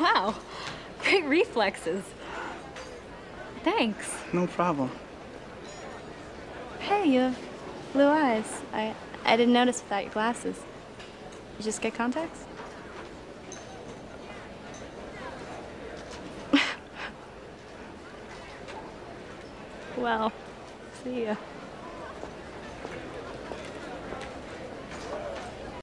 Wow, great reflexes. Thanks. No problem. Hey, you have blue eyes. I I didn't notice without your glasses. You just get contacts? well, see ya.